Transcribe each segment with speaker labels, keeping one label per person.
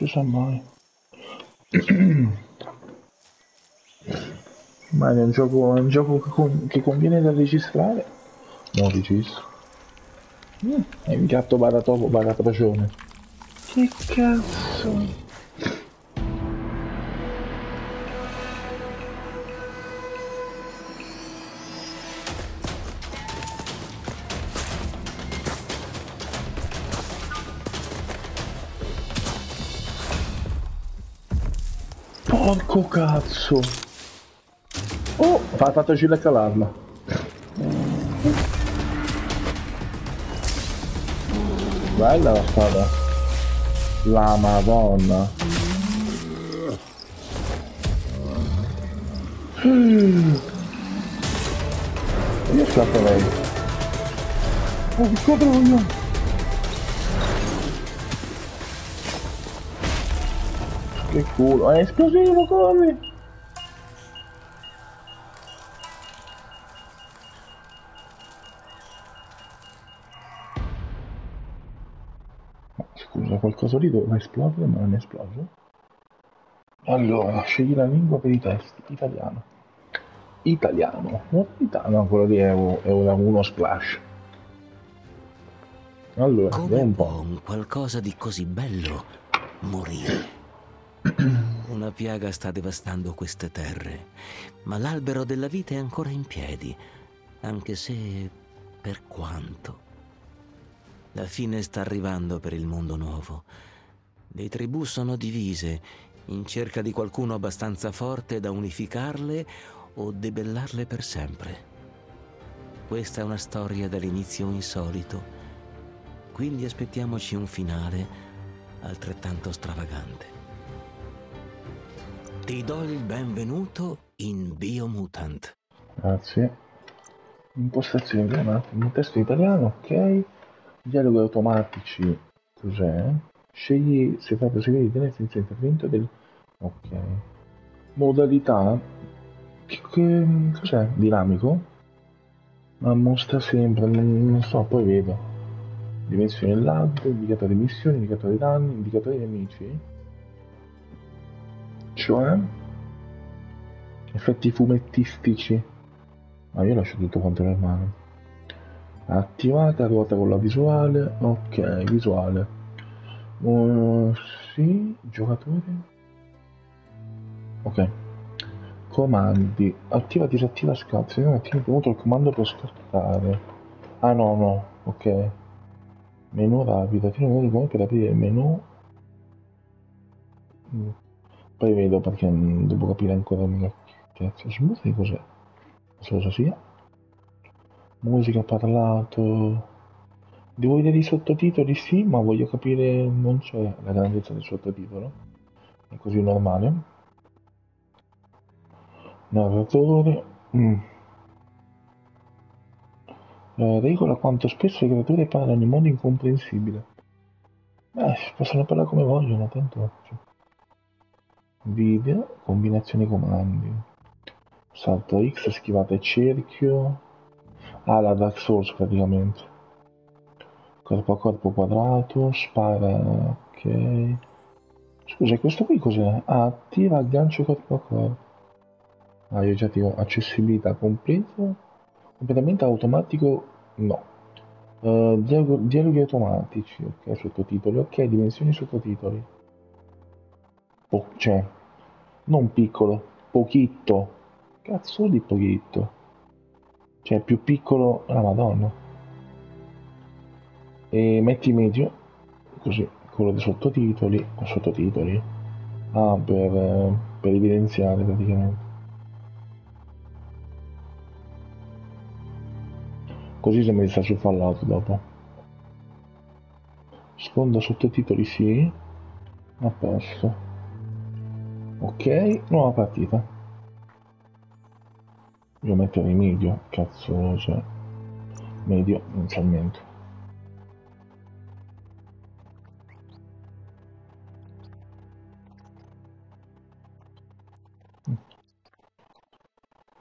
Speaker 1: ci sa mai. Ma è un gioco, è un gioco che, con, che conviene da registrare. Non registro. Mm, è un gatto baratopo baratragione. Che cazzo? Porco cazzo! Oh, fa fatto uscire a calarla. Bella la spada. La madonna. Io scappo lei. Oh, che codroio! Che culo, è esplosivo, corri! Scusa, qualcosa lì doveva esplodere ma non è esploso. Allora, scegli la lingua per i test. Italiano. Italiano. No, italiano, quello lì è, è uno splash. Allora,
Speaker 2: Come un po'. un qualcosa di così bello morire? Una piaga sta devastando queste terre, ma l'albero della vita è ancora in piedi, anche se per quanto. La fine sta arrivando per il mondo nuovo. Le tribù sono divise in cerca di qualcuno abbastanza forte da unificarle o debellarle per sempre. Questa è una storia dall'inizio insolito, quindi aspettiamoci un finale altrettanto stravagante. Ti do il benvenuto in Biomutant.
Speaker 1: Grazie. Impostazioni di un testo italiano, ok. Dialoghi automatici, cos'è? Scegli se fai proseguire di tenere senza intervento del... Ok. Modalità... Che, che, cos'è? Dinamico? Ma mostra sempre, non, non so, poi vedo. Dimensione lag, indicatore di missioni, indicatore di danni, indicatore di nemici cioè? Effetti fumettistici. Ma ah, io lascio tutto quanto normale attivata ruota con la visuale. Ok visuale. Uh, sì giocatore. Ok. Comandi. Attiva disattiva scatto. Se non attivi premuto il comando per scartare. Ah no no. Ok. Menu rapido attiva il comando per aprire il menu. Mm. Poi vedo perché devo capire ancora meglio che cazzo smoothie cos'è. Cosa sia. Musica parlato. Devo vedere i sottotitoli sì, ma voglio capire non c'è la grandezza del sottotitolo. È così normale. Narratore. Mm. Eh, regola quanto spesso le creature parlano in modo incomprensibile. Eh, possono parlare come vogliono, tanto. Video, combinazione comandi, salto X, schivata e cerchio, ah la Dark Souls praticamente, corpo a corpo quadrato, spara, ok, scusa questo qui cos'è? Ah, attiva aggancio corpo a corpo, ah io già attivo accessibilità completa, completamente automatico, no, uh, dialoghi automatici, ok, sottotitoli, ok, dimensioni sottotitoli, po- cioè, non piccolo, pochitto, cazzo di pochitto, cioè più piccolo, la madonna, e metti medio, così, quello dei sottotitoli, o sottotitoli, ah, per, per evidenziare praticamente. Così sembra di stare sul fallato dopo. Sponda sottotitoli sì, a posto. Ok, nuova partita. Metto in medio, cazzo, cioè, medio inizialmente.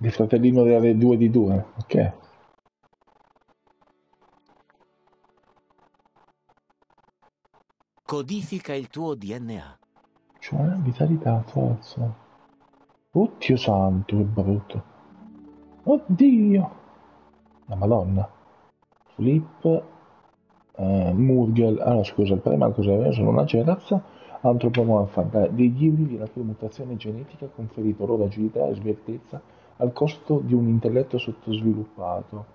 Speaker 1: Il fratellino delle 2 di 2, ok.
Speaker 2: Codifica il tuo DNA.
Speaker 1: Cioè, vitalità, forza. Oddio santo, che brutto. Oddio! La madonna. Flip. Eh, Murgel. Allora, scusa, il prima cos'è? Sono una razza antropomorfa degli ibridi la cui mutazione genetica ha conferito loro agilità e sveltezza al costo di un intelletto sottosviluppato.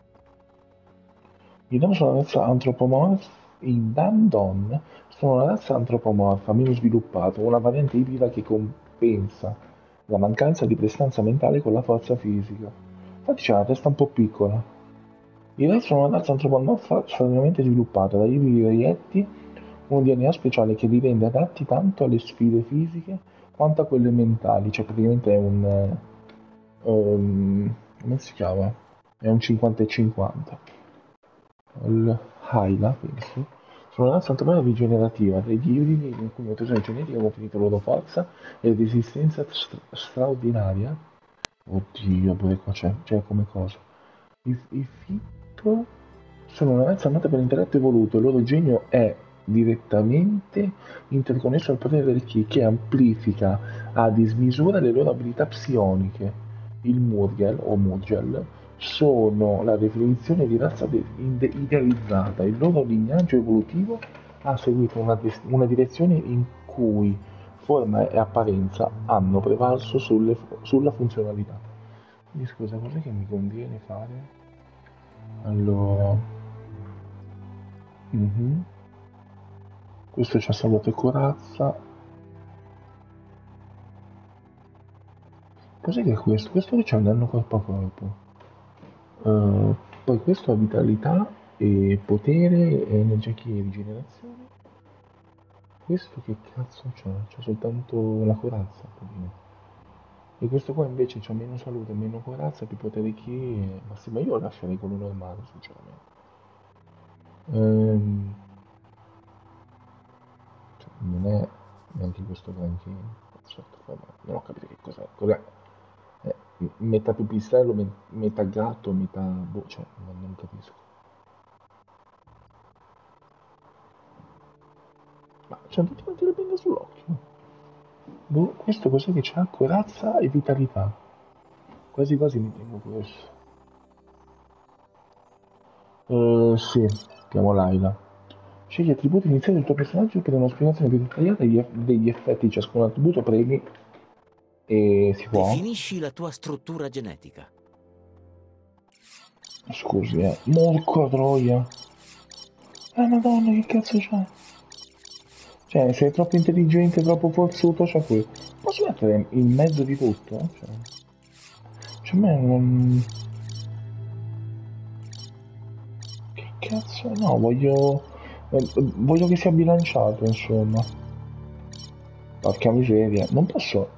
Speaker 1: I Dan sono una razza antropomorfa, i Dandon sono una razza antropomorfa meno sviluppata, una variante ibrida che compensa la mancanza di prestanza mentale con la forza fisica. Infatti c'è una testa un po' piccola. I Red sono una razza antropomorfa straordinariamente sviluppata, da ibridi reietti, un DNA speciale che li rende adatti tanto alle sfide fisiche quanto a quelle mentali, cioè praticamente è un... Um, come si chiama? È un 50 e 50 il Hyla, penso, sono una razza rigenerativa degli ibridi in cui mutazione genetica ha conferito loro forza e resistenza stra- straordinaria. Oddio, pure qua c'è, c'è come cosa. I, i FIP sono una razza nota per l'intelletto evoluto, il loro genio è direttamente interconnesso al potere del Ki che amplifica a dismisura le loro abilità psioniche. Il Murgel o Murgel sono la definizione di razza idealizzata. Il loro lignaggio evolutivo ha seguito una, una direzione in cui forma e apparenza hanno prevalso sulle, sulla funzionalità. Quindi scusa, cos'è che mi conviene fare? Allora... Mm-hmm. Questo ci ha salvato corazza. Cos'è che è questo? Questo c'è un danno corpo a corpo. Uh, poi questo ha vitalità e potere e energia e rigenerazione. Questo che cazzo c'ha? C'ha soltanto la corazza. E questo qua invece c'ha meno salute, meno corazza, più potere chi. Ma sì, ma io lo lascerei quello normale, sinceramente. Um, cioè, non è neanche questo granché. Non ho capito che cos'è. Cos'è? Metà pipistrello, metà gatto, metà... boh, cioè, non, non capisco. Ma c'è tutti quanti le penne sull'occhio. Boh, questo cos'è che c'ha? Corazza e vitalità. Quasi quasi mi tengo questo. Uh, sì, chiamo Laila. Scegli attributi iniziali del tuo personaggio per una spiegazione più dettagliata degli effetti di ciascun attributo premi e si può?
Speaker 2: Definisci la tua struttura genetica.
Speaker 1: Scusi, eh. Morco troia. Eh, madonna, che cazzo c'è? Cioè, sei troppo intelligente, troppo forzuto, cioè qui. Posso mettere in mezzo di tutto? Cioè, cioè a me non... Che cazzo? No, voglio... Eh, voglio che sia bilanciato, insomma. Porca miseria. Non posso...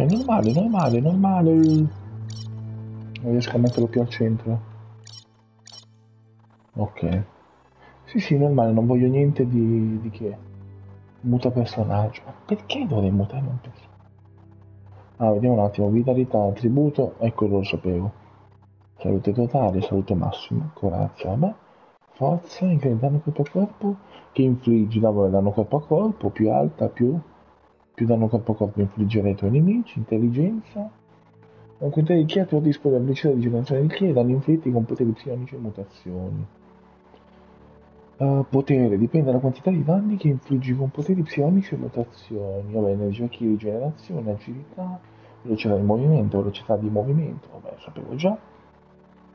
Speaker 1: Cioè, normale, normale, normale. Non riesco a metterlo più al centro. Ok. Sì, sì, normale, non voglio niente di, di che. Muta personaggio. Ma perché dovrei mutare un personaggio? Ah, vediamo un attimo. Vitalità, attributo. Ecco, lo sapevo. Salute totale, salute massima. Corazza, vabbè. Forza, incrementa danno corpo a corpo. Che infligge, no, danno corpo a corpo. Più alta, più più danno corpo a corpo infliggere ai tuoi nemici, intelligenza, un criterio di chi ha tuo dispone la velocità di generazione di chi e danno inflitti con poteri psionici e mutazioni. Uh, potere dipende dalla quantità di danni che infliggi con poteri psionici e mutazioni. Vabbè, energia chi rigenerazione, agilità, velocità di movimento, velocità di movimento, vabbè, sapevo già.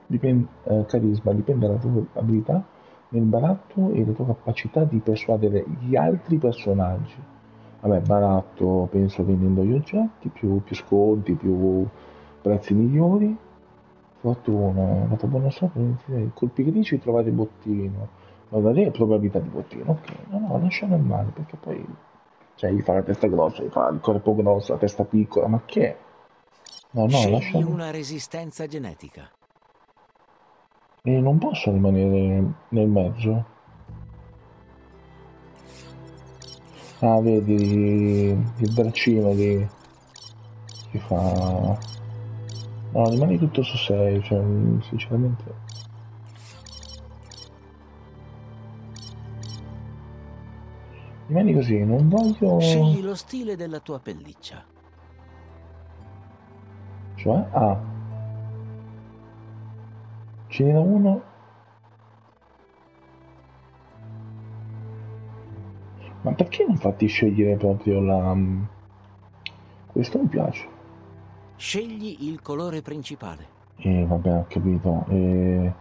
Speaker 1: Dipende, uh, carisma dipende dalla tua abilità nel baratto e la tua capacità di persuadere gli altri personaggi vabbè baratto penso vendendo gli oggetti più, più sconti più prezzi migliori. Fortuna buona sorte colpi critici trovate bottino. Allora lì è probabilità di bottino ok. No no lasciamo male perché poi cioè gli fa la testa grossa gli fa il corpo grosso la testa piccola ma che
Speaker 2: no no Scegli lasciamo una resistenza genetica.
Speaker 1: E non posso rimanere nel mezzo Ah, vedi il braccino lì che fa... No, rimani tutto su 6, cioè, sinceramente... Rimani così, non voglio...
Speaker 2: Scegli lo stile della tua pelliccia.
Speaker 1: Cioè? Ah. Ce n'era uno... Ma perché non fatti scegliere proprio la... Questo mi piace.
Speaker 2: Scegli il colore principale.
Speaker 1: Eh, vabbè, ho capito. Eh...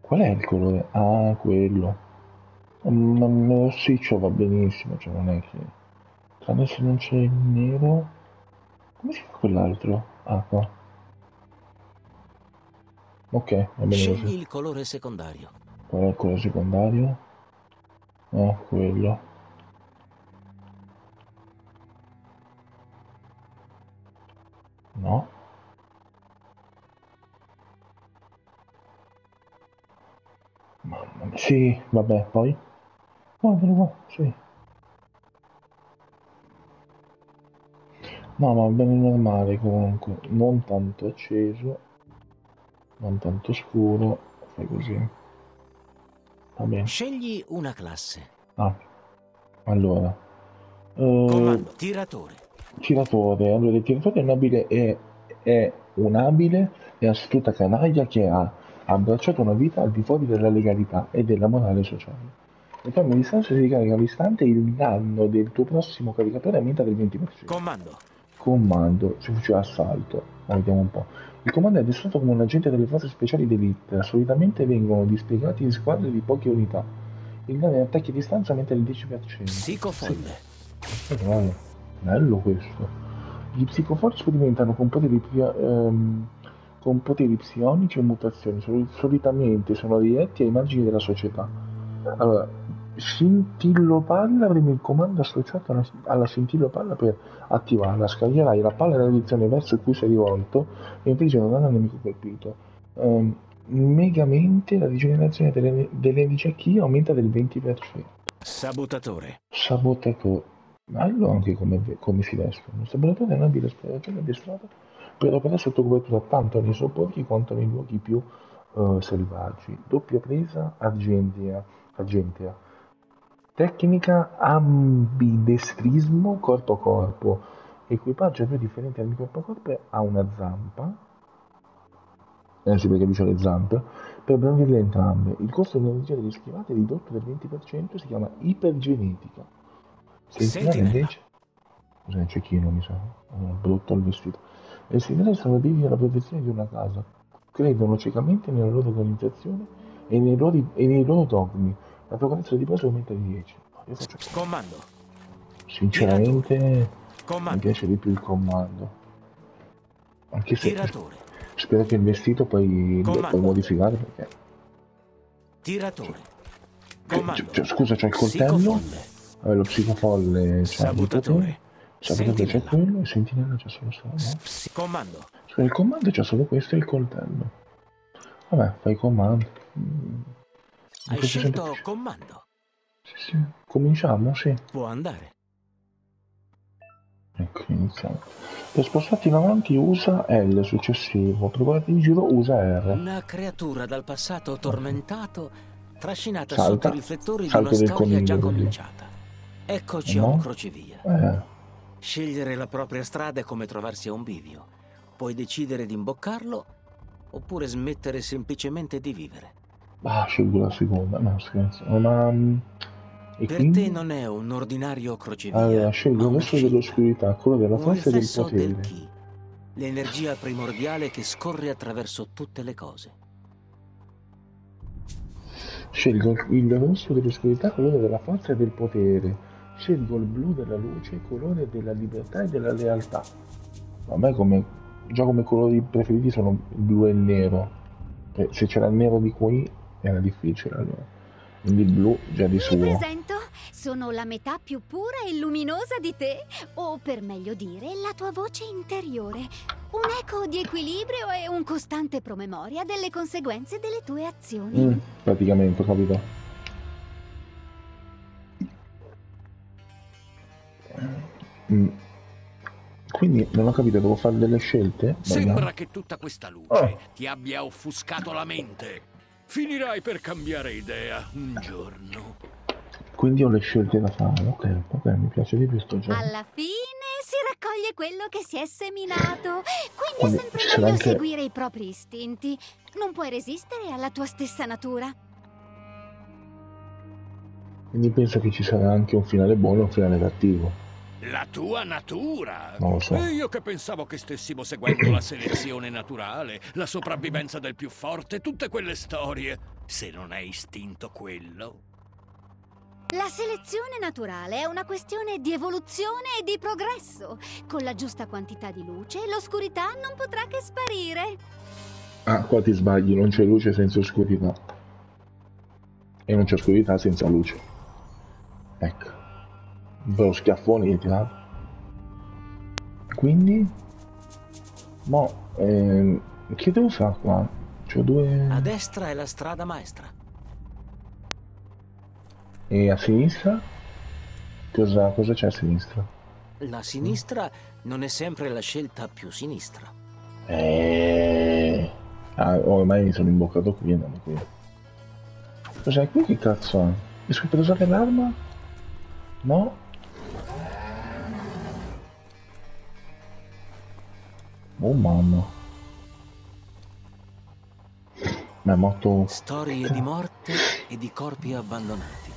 Speaker 1: Qual è il colore? Ah, quello. Lo switcho va benissimo, cioè non è che... Tranne se non c'è il nero... Come si fa quell'altro? Ah, qua. Ok, va bene
Speaker 2: Scegli
Speaker 1: così.
Speaker 2: il colore secondario.
Speaker 1: Qual è il colore secondario? Ah, quello. No. Mamma mia. Sì, vabbè, poi? Guardalo qua, sì. No, ma bene normale comunque, non tanto acceso, non tanto scuro, fai così. Va bene.
Speaker 2: Scegli una classe.
Speaker 1: Ah, allora. Eh,
Speaker 2: Comando tiratore.
Speaker 1: Tiratore, allora il tiratore è un abile, è, è un abile e astuta canaglia che ha abbracciato una vita al di fuori della legalità e della morale sociale. E poi a distanza si ricarica all'istante il danno del tuo prossimo caricatore aumenta del 20%.
Speaker 2: Comando.
Speaker 1: Comando, si fucile assalto. Ma vediamo un po'. Il comando è addestrato come un agente delle forze speciali d'elite. Solitamente vengono dispiegati in squadre di poche unità. Il danno in attacchi a distanza aumenta del 10%.
Speaker 2: Psicofolle.
Speaker 1: Eh, guarda, bello questo. Gli psicoforci diventano con poteri, ehm, con poteri psionici e mutazioni. Sol- solitamente sono diretti ai margini della società. Allora, Scintillo palla, premi il comando associato alla, alla scintillo palla per attivarla. Scaglierai la palla nella direzione verso cui sei rivolto e infliggi un danno al nemico colpito. Ehm, megamente la rigenerazione delle, delle aumenta del 20%.
Speaker 2: Sabotatore.
Speaker 1: Sabotatore. Bello anche come, come si vestono. Il sabotatore è un abile esploratore addestrato per operare sotto copertura tanto nei sobborghi quanto nei luoghi più eh, selvaggi. Doppia presa argentea. argentea. Tecnica ambidestrismo corpo a corpo. Equipaggio due differenti armi corpo a corpo ha una zampa. Eh sì, perché dice le zampe. Per brandirle entrambe. Il costo dell'energia delle schivate è ridotto del 20%, si chiama ipergenetica. Sentinella invece... Cos'è il cecchino, mi sa? Oh, brutto il vestito. Le sentinelle sono vivi alla protezione di una casa. Credono ciecamente nella loro organizzazione e nei loro, e nei loro dogmi. La frequenza di base aumenta di 10. Io faccio...
Speaker 2: Comando.
Speaker 1: Sinceramente mi
Speaker 2: Comando.
Speaker 1: piace di più il comando. Anche se
Speaker 2: Tiratore.
Speaker 1: spero che il vestito poi lo puoi modificare perché...
Speaker 2: Tiratore.
Speaker 1: Cioè,
Speaker 2: Comando.
Speaker 1: cioè, scusa, c'è il coltello,
Speaker 2: Psicofolle.
Speaker 1: Vabbè, lo psicofolle, il
Speaker 2: Sabotatore.
Speaker 1: sabotatore c'è quello e sentinella c'è solo solo.
Speaker 2: Comando.
Speaker 1: Cioè, il comando c'è solo questo e il coltello. Vabbè, fai comando. Mm,
Speaker 2: Hai scelto
Speaker 1: più.
Speaker 2: comando.
Speaker 1: Sì, sì. Cominciamo, sì.
Speaker 2: Può andare.
Speaker 1: Ecco, iniziamo. Per spostarti in avanti usa L successivo, per guardarti in giro usa R.
Speaker 2: Una creatura dal passato tormentato, trascinata
Speaker 1: Salta.
Speaker 2: sotto i riflettori di
Speaker 1: Salto
Speaker 2: una
Speaker 1: del
Speaker 2: storia già cominciata. Eccoci a
Speaker 1: No?
Speaker 2: un crocevia.
Speaker 1: Eh,
Speaker 2: Scegliere la propria strada è come trovarsi a un bivio. Puoi decidere di imboccarlo oppure smettere semplicemente di vivere.
Speaker 1: ah, scelgo la seconda, no scherzo. Ma... mm, E
Speaker 2: Per
Speaker 1: quindi?
Speaker 2: te non è un ordinario crocevia.
Speaker 1: Allora, scelgo
Speaker 2: una
Speaker 1: verso dell'oscurità, quello della forza e del potere.
Speaker 2: del chi, l'energia primordiale che scorre attraverso tutte le cose.
Speaker 1: Scelgo il rosso dell'oscurità, colore della forza e del potere. Scelgo il blu della luce, colore della libertà e della lealtà. A me come, già come colori preferiti sono il blu e il nero. Se c'era il nero di qui era difficile allora. Quindi il blu già di
Speaker 3: Mi
Speaker 1: suo.
Speaker 3: presento, sono la metà più pura e luminosa di te, o per meglio dire, la tua voce interiore. Un eco di equilibrio e un costante promemoria delle conseguenze delle tue azioni.
Speaker 1: Mm, praticamente, ho capito. Mm. Quindi non ho capito, devo fare delle scelte?
Speaker 4: Sembra che tutta questa luce
Speaker 1: Oh.
Speaker 4: ti abbia offuscato la mente. Finirai per cambiare idea un giorno.
Speaker 1: Quindi ho le scelte da fare. Ok, ok, mi piace di più sto gioco.
Speaker 3: Alla fine si raccoglie quello che si è seminato. Quindi,
Speaker 1: Quindi
Speaker 3: è sempre meglio
Speaker 1: anche-
Speaker 3: seguire i propri istinti. Non puoi resistere alla tua stessa natura.
Speaker 1: Quindi penso che ci sarà anche un finale buono e un finale cattivo.
Speaker 4: La tua natura!
Speaker 1: Non lo so.
Speaker 4: E io che pensavo che stessimo seguendo la selezione naturale, la sopravvivenza del più forte, tutte quelle storie. Se non è istinto quello.
Speaker 3: La selezione naturale è una questione di evoluzione e di progresso. Con la giusta quantità di luce, l'oscurità non potrà che sparire.
Speaker 1: Ah, qua ti sbagli, non c'è luce senza oscurità. E non c'è oscurità senza luce. Ecco. Bello schiaffone gli tirato. Quindi... Mo... ehm, che devo fare qua? C'ho due...
Speaker 2: A destra è la strada maestra.
Speaker 1: E a sinistra? Cosa, cosa c'è a sinistra?
Speaker 2: La sinistra non è sempre la scelta più sinistra.
Speaker 1: Eh... Ah, ormai mi sono imboccato qui, andiamo qui. Cos'è qui? Che cazzo è? Riesco per usare l'arma? No? Oh mamma. Ma è morto...
Speaker 2: Storie di morte e di corpi abbandonati.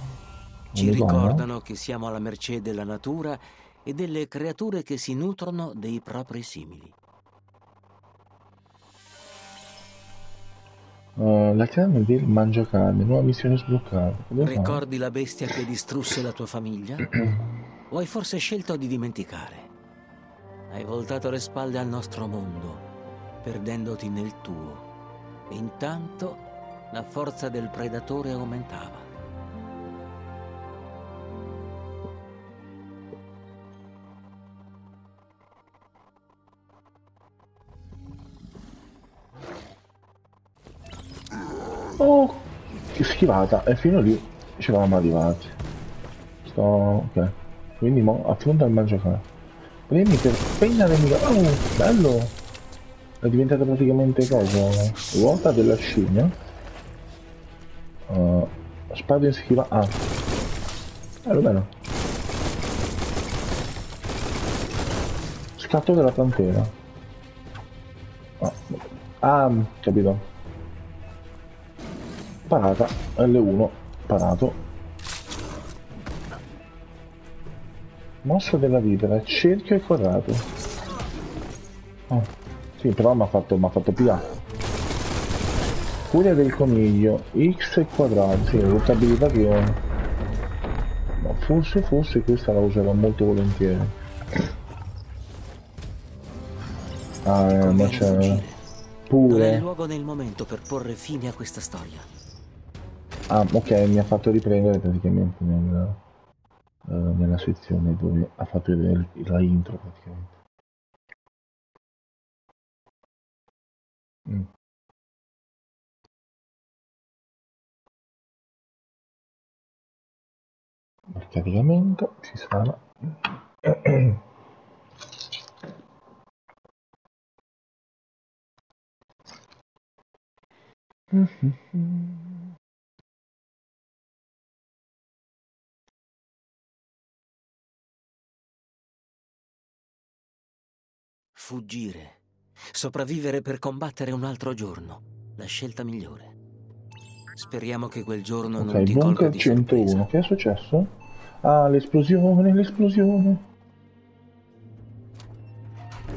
Speaker 2: Ci ricordano che siamo alla mercé della natura e delle creature che si nutrono dei propri simili.
Speaker 1: Eh, la carne del mangiacarne, nuova missione sbloccata. Fa?
Speaker 2: Ricordi la bestia che distrusse la tua famiglia? O hai forse scelto di dimenticare? Hai voltato le spalle al nostro mondo, perdendoti nel tuo. Intanto la forza del predatore aumentava.
Speaker 1: Oh, che schivata. E fino lì ci eravamo arrivati. Sto... ok. Quindi mo affronta il mangiacarne. Premi per penna nemica. Oh, bello! È diventata praticamente cosa? Ruota della scimmia. Uh, spada in schiva. Ah. Bello bello. Scatto della pantera. Ah, ah capito. Parata. L1. Parato. Mossa della vipera, cerchio e quadrato. Ah, sì, però mi ha fatto, m'ha fatto PA. Furia del coniglio, X e quadrato, sì, tutte abilità che ho. Ma forse, forse questa la userò molto volentieri. Ah, eh, ma c'è...
Speaker 2: è il
Speaker 1: Pure...
Speaker 2: luogo nel momento per porre fine a questa storia.
Speaker 1: Ah, ok, mi ha fatto riprendere praticamente nel, eh, nella sezione dove ha fatto vedere la intro praticamente. Mm. Il caricamento ci sarà.
Speaker 2: Fuggire. Sopravvivere per combattere un altro giorno. La scelta migliore. Speriamo che quel giorno non
Speaker 1: Ok,
Speaker 2: ti
Speaker 1: bunker
Speaker 2: di
Speaker 1: 101,
Speaker 2: sorpresa.
Speaker 1: che è successo? Ah, l'esplosione, l'esplosione.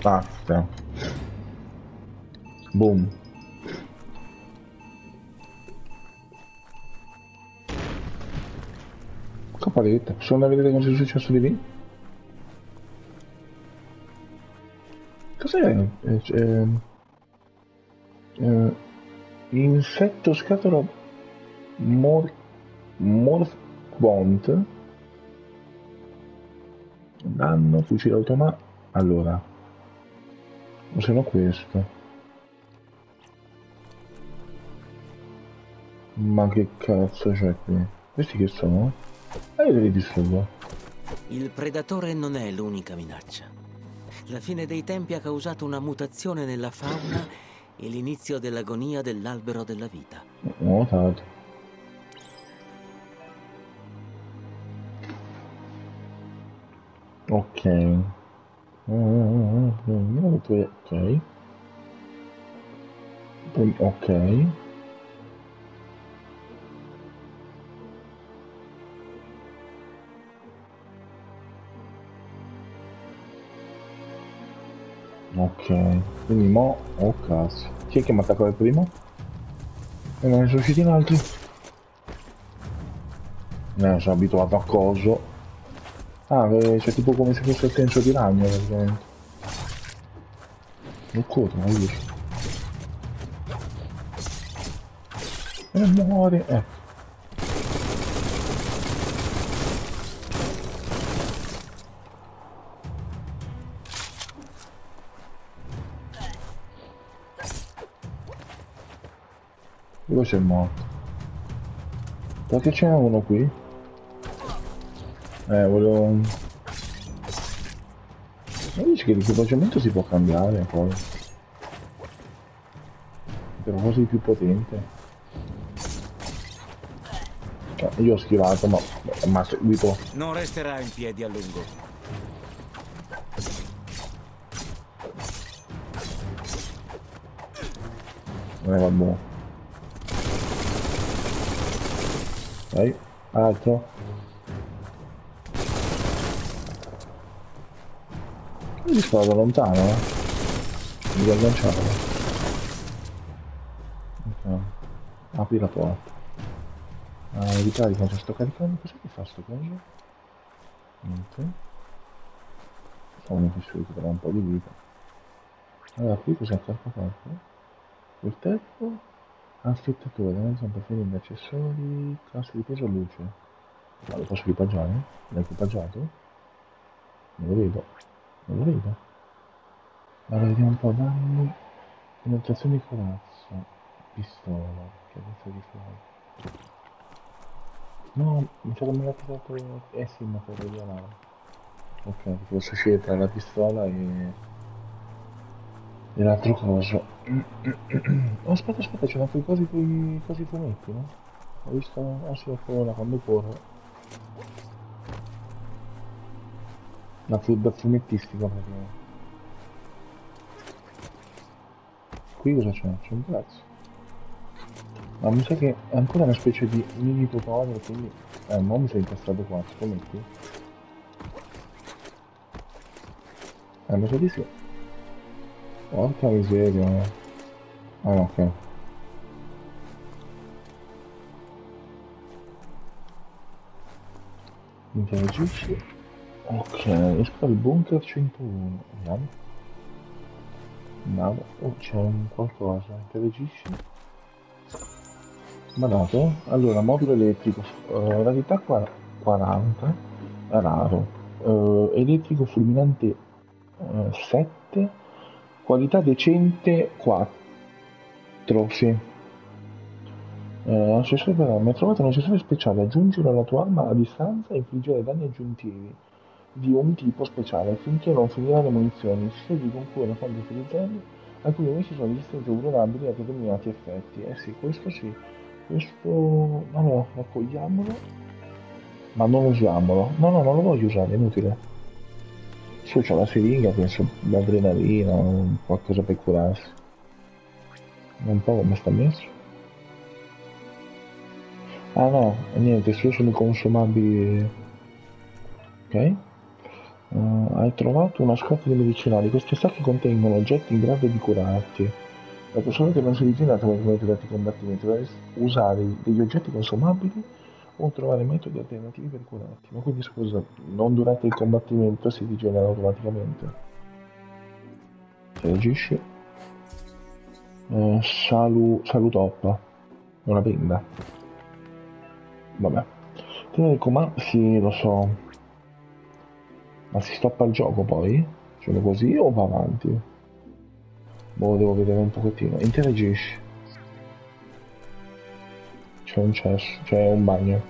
Speaker 1: Sì. Boom. Capaletta, possiamo andare a vedere cosa è successo di lì? Cos'è? Eh, ehm, eh, insetto scatola Mor Morphbond danno fucile automatico allora o se no questo ma che cazzo c'è qui questi che sono? ah io li distruggo
Speaker 2: Il predatore non è l'unica minaccia la fine dei tempi ha causato una mutazione nella fauna e l'inizio dell'agonia dell'albero della vita.
Speaker 1: Notato. Ok. Ok. Ok. Ok, quindi mo... Oh cazzo. Chi è che mi attaccava il primo? E non ne sono usciti in altri? Eh, sono abituato a coso. Ah, eh, c'è tipo come se fosse il senso di ragno praticamente. Lo coto, hai visto? E muore, ecco. Dove c'è morto? Perché c'è uno qui? Eh, volevo... Ma dici che l'equipaggiamento si può cambiare poi? Per qualcosa di più potente. Eh, io ho schivato, ma mi ha seguito.
Speaker 2: Non resterà in piedi a lungo.
Speaker 1: Eh, vabbè. Dai, altro. Mi sparo da lontano, eh. Mi devo agganciare. Ok. Apri la porta. Ah, ricarica, già sto caricando. Cos'è che fa sto coso? Niente. Sono che si recupera un po' di vita. Allora, qui cos'è corpo corpo? Il tempo Affittatore, non sono preferenti accessori, classe di peso luce. Ma lo posso equipaggiare? L'hai equipaggiato? Non lo vedo. Non lo vedo. Allora vediamo un po' danni. Penetrazione di corazza. Pistola. Che cazzo di fuoco. No, mi sa che me l'ha tirato. Eh sì, ma per regalare. Ok, posso scegliere tra la pistola e e l'altro coso. Oh, aspetta aspetta c'è anche cose coi cose fumetti no? ho visto ah sì ecco là quando corre. La food fumettistica praticamente qui cosa c'è? c'è un prezzo ma mi sa che è ancora una specie di mini tutorial quindi eh ma mi sei incastrato qua scommetti eh mi sa di sì Porca miseria. Ah, ok. Interagisci. Ok, esco dal bunker 101. Vediamo. Nada. Oh, c'è un qualcosa. Interagisci. Ma dato? Allora, modulo elettrico. Uh, rarità 40. Raro. Uh, elettrico fulminante uh, 7 Qualità decente 4. Sì. Eh, accessorio per armi. Hai trovato un accessorio speciale. Aggiungilo alla tua arma a distanza e infliggere danni aggiuntivi di un tipo speciale finché non finirà le munizioni. Scegli con cura quando utilizzarli. Alcuni nemici sono o vulnerabili a determinati effetti. Eh sì, questo sì. Questo... Allora, raccogliamolo. Ma non usiamolo. No, no, non lo voglio usare, è inutile. Su c'è la siringa, penso l'adrenalina, qualcosa per curarsi. Un po' come sta messo. Ah no, niente, solo sono consumabili. Ok. Uh, hai trovato una scorta di medicinali. Questi sacchi contengono oggetti in grado di curarti. La persona che non si avvicina come durante i combattimenti deve usare degli oggetti consumabili o trovare metodi alternativi per curarti. Ma quindi scusa, non durante il combattimento si rigenera automaticamente? Reagisci? Eh, salu, salutoppa. Una benda. Vabbè. Tenerico, ma sì, lo so. Ma si stoppa il gioco poi? Cioè così o va avanti? Boh, devo vedere un pochettino. Interagisci. C'è un cesso, c'è un bagno.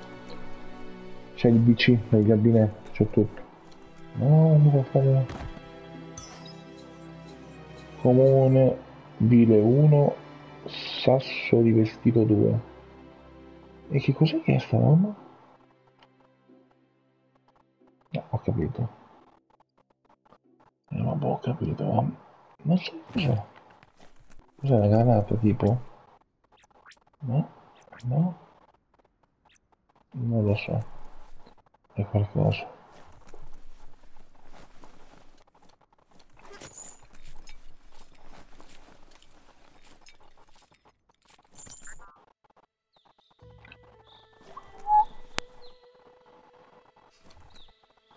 Speaker 1: C'è il BC il gabinetto, c'è tutto. No, mi fa fare... Comune, bile 1, sasso rivestito 2. E che cos'è che è sta roba? No, ho capito. boh, capito. Non so cos'è. Cos'è la granata tipo? No? No? Non lo so. È qualcosa.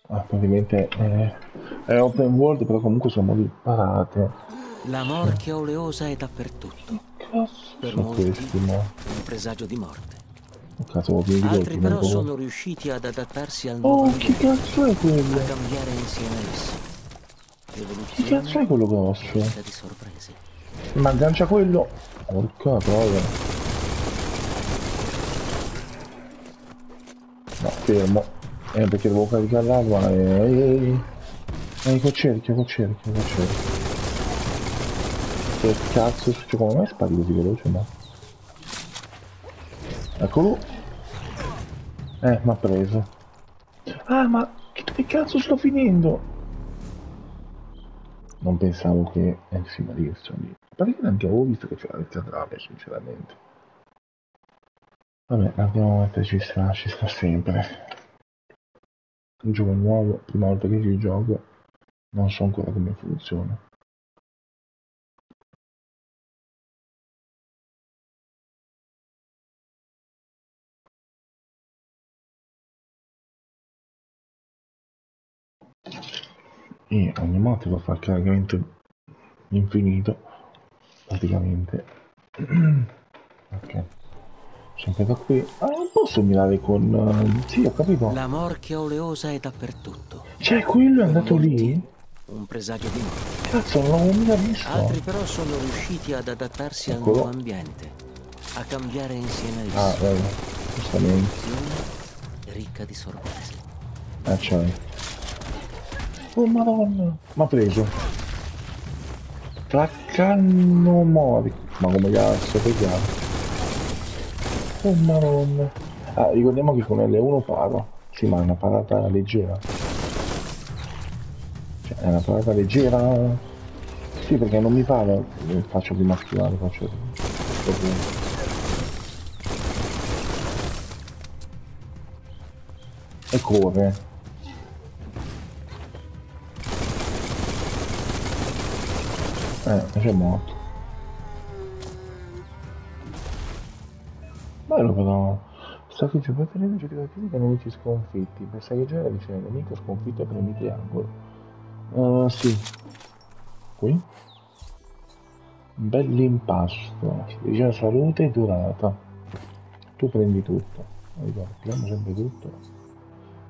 Speaker 1: Ah, probabilmente è, è open world, però comunque siamo lì parate.
Speaker 2: La morchia oleosa è dappertutto.
Speaker 1: Cazzo
Speaker 2: Per
Speaker 1: sono questi,
Speaker 2: un presagio di morte.
Speaker 1: Cazzo, ho di
Speaker 2: Altri però sono riusciti ad adattarsi al nuovo
Speaker 1: Oh,
Speaker 2: ambiente,
Speaker 1: cazzo è quello?
Speaker 2: a cambiare insieme a esso.
Speaker 1: Chi
Speaker 2: Evoluzione
Speaker 1: cazzo è quello grosso?
Speaker 2: ricca di sorprese.
Speaker 1: Ma aggancia quello! Porca troia. No, fermo. Eh, perché devo caricare l'arma e... Ehi, ehi. Ehi, col cerchio, col cerchio, col cerchio. Che cazzo succede? Come mai spari così veloce, no? Eccolo. Eh, mi ha preso. Ah, ma che dove cazzo sto finendo? Non pensavo che eh, si morisse lì. A parte che neanche avevo visto che c'era catrame, sinceramente. Vabbè, andiamo a metterci sta, ci sta sempre. Un gioco nuovo, prima volta che ci gioco, non so ancora come funziona. E ogni volta lo fa il caricamento infinito, praticamente. ok. Sempre da qui. Ah, non posso mirare con... eh, Sì, ho capito.
Speaker 2: La morchia oleosa è dappertutto.
Speaker 1: Cioè, quello è andato lì?
Speaker 2: Un presagio di morte.
Speaker 1: Cazzo, non l'avevo mica visto.
Speaker 2: Altri però sono riusciti ad adattarsi al
Speaker 1: Eccolo.
Speaker 2: nuovo ambiente, a cambiare insieme a.
Speaker 1: Ah, eh, giustamente.
Speaker 2: Ricca di sorprese.
Speaker 1: Ah, c'è. Oh, madonna. M'ha preso. Traccanno mori. Ma come cazzo, chiaro? Oh, madonna. Ah, ricordiamo che con L1 paro. Sì, ma è una parata leggera. Cioè, è una parata leggera. Sì, perché non mi pare. eh, Faccio prima schivare, faccio... dopo- E corre. Eh, c'è morto. Bello però. Sacrificio preferito giocativi da nemici sconfitti. Per saccheggiare vicino al nemico sconfitto premi triangolo. Uh, sì. Qui. Bell'impasto. Si dice salute e durata. Tu prendi tutto. Allora, prendiamo sempre tutto.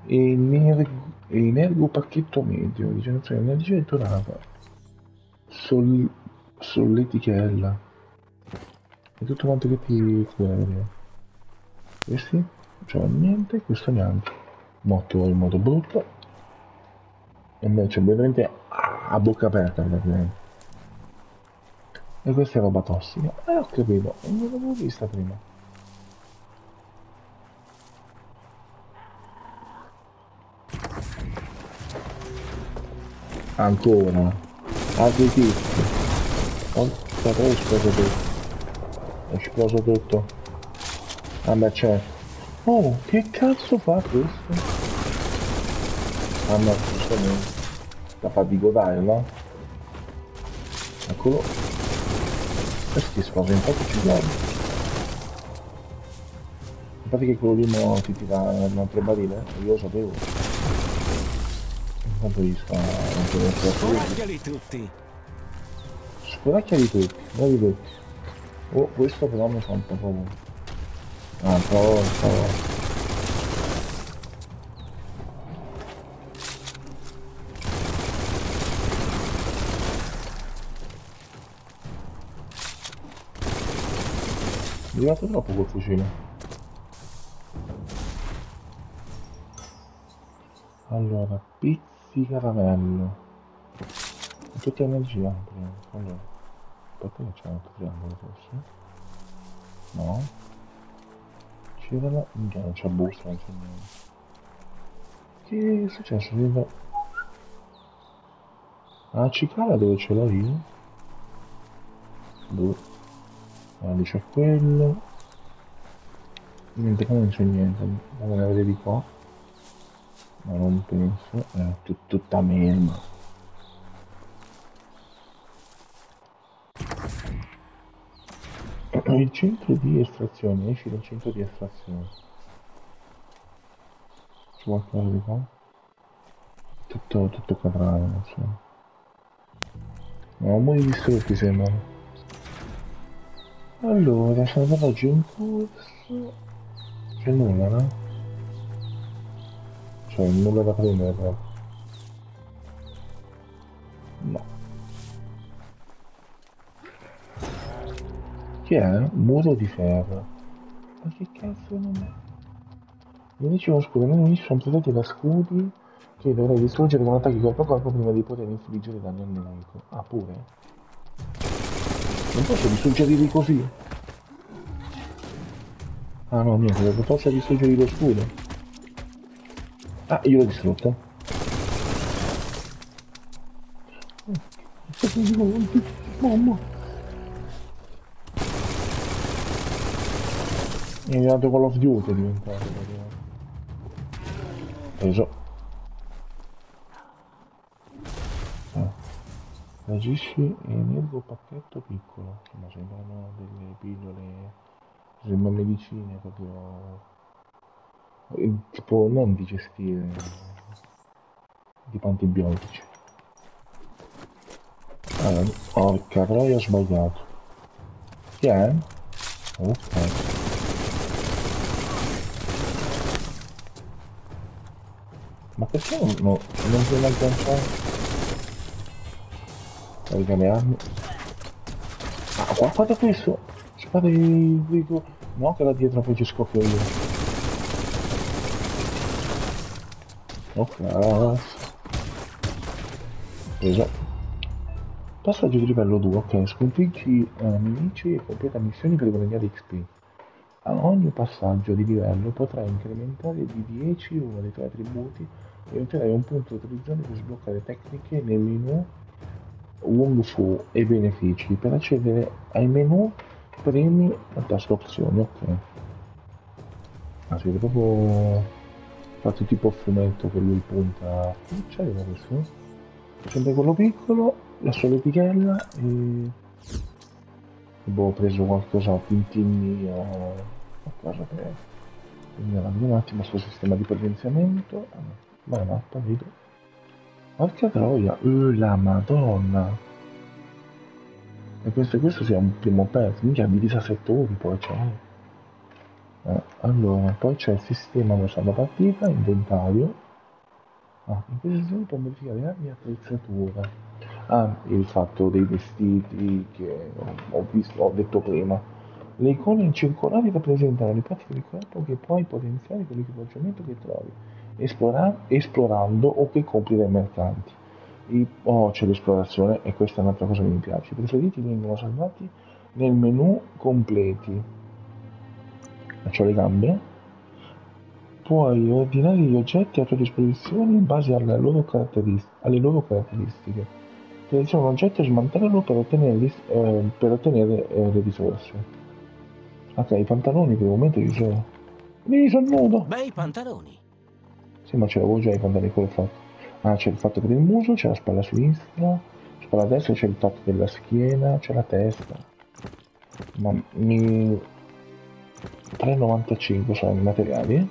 Speaker 1: Ener- Energo pacchetto medio. Rigenerazione di energia e durata. Sol- solletichella. E tutto quanto che ti cura. Questi non c'è niente, questo neanche. Motto in modo brutto. E invece ovviamente a bocca aperta praticamente. E questa è roba tossica. Eh ho capito, non l'avevo vista prima. Ancora. Porca troia, è esploso tutto. Esploso tutto. Vabbè certo. Oh, che cazzo fa questo? Ah no, giustamente. La fa bigotare, no? Eccolo. Questi esploso infatti ci guarda. Infatti che quello lì mo ti tira un altro barile, io lo sapevo. Intanto gli sta anche nel corpo.
Speaker 2: Scoraggiali tutti!
Speaker 1: Scoracchiali tutti, bravi tutti. Oh, questo però mi fa un po' paura. Ah, forza. Mi è arrivato troppo col fucile. Allora, pizzi caramello. Tutti energia. Allora, aspetta che c'è un altro triangolo forse. No. C'era la... Minchia, non c'è busta, non c'è niente. Che è successo? Vedo... La cicala dove ce l'ho io? Boh. Allora, c'è quello. Niente, qua non c'è niente. Andiamo a vedere di qua. Ma non penso. È tut tutta merda. Il centro di estrazione, esci dal centro di estrazione. C'è qualcosa di qua? Tutto, tutto quadrato, non so. No, muri distrutti sembrano. Allora, sono andato oggi in corso. C'è nulla, no? Cioè, nulla da prendere. No. Che è? Muro di ferro. Ma che cazzo non è? Mi dicevo scusa, i nemici sono protetti da scudi che dovrei distruggere con attacchi corpo a corpo prima di poter infliggere danni al nemico. Ah, pure? Non posso distruggerli così? Ah no, niente, non posso distruggergli lo scudo. Ah, io l'ho distrutto. Mamma. Mi è arrivato Call of Duty è diventato. Preso. Reagisci energo pacchetto piccolo, insomma sembrano delle pillole, sembra medicine proprio, tipo non digestive, tipo antibiotici. Allora, porca troia ho sbagliato. Chi è? Ok. Ma perché non, no, non puoi agganciare? Carica le armi. Ah, qua, guarda questo! Spara il dico. No, che da dietro poi ci scoppio io. Ok. Preso. Passaggio di livello 2, ok, sconfiggi eh, nemici e completa missioni per guadagnare XP. A ogni passaggio di livello potrai incrementare di 10 uno dei tuoi attributi e otterrai un punto utilizzato per sbloccare tecniche nel menu Wong Fu e benefici. Per accedere ai menu premi la tasta opzioni, ok. Ah, si vede proprio fatto tipo fumetto che lui punta. C'è questo? Sempre quello piccolo, la solletichella e... Boh, ho preso qualcosa, tintinni o qualcosa per... Quindi un attimo sul sistema di potenziamento. Ma la mappa, vedo. Porca troia, uh, la madonna. E questo, questo sia un primo pezzo, minchia di 17 ore poi c'è. Eh, allora, poi c'è il sistema dove la partita, inventario. Ah, in questa sezione può modificare armi e attrezzatura. Ah, il fatto dei vestiti che ho visto, ho detto prima. Le icone circolari rappresentano le parti del corpo che puoi potenziare con l'equipaggiamento che trovi esplora- esplorando o che compri dai mercanti. I, oh, c'è l'esplorazione e questa è un'altra cosa che mi piace. I preferiti vengono salvati nel menu completi. Faccio le gambe. Puoi ordinare gli oggetti a tua disposizione in base alle loro, caratteris- alle loro caratteristiche. Seleziona un oggetto e smantellarlo per ottenere, eh, per ottenere eh, le risorse. Ok, i pantaloni per il momento ci sono. Mi sono nudo!
Speaker 2: Bei pantaloni!
Speaker 1: Sì, ma ce l'avevo già i pantaloni quello fatto. Ah, c'è il fatto per il muso, c'è la spalla sinistra, la spalla destra, c'è il fatto della schiena, c'è la testa. Ma mi... 3,95 sono i materiali.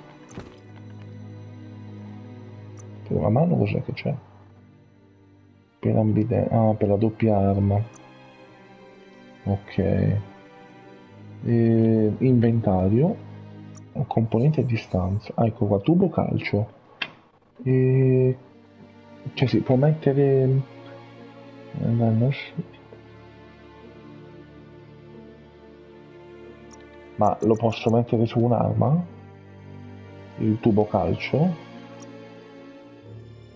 Speaker 1: Una mano cos'è che c'è? Per ambide... Ah, per la doppia arma. Ok. E... Inventario. Componenti a distanza. Ah, ecco qua, tubo calcio. E... Cioè si può mettere... Ma lo posso mettere su un'arma? Il tubo calcio?